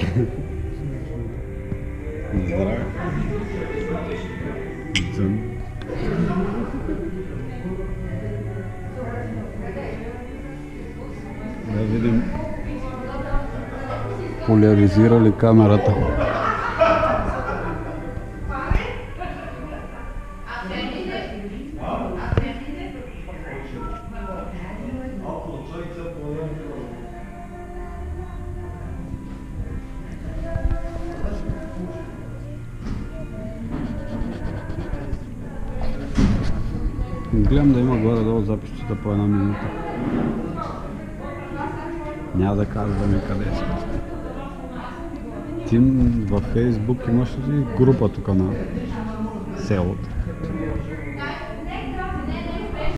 Então. Zdar. Zan. Da vidim polarizirali kamerata. Tá. Гледам да има горе-долу записчета по една минута. Няма да казваме къде сме. Ти във Фейсбук имаш ли група тук на селото?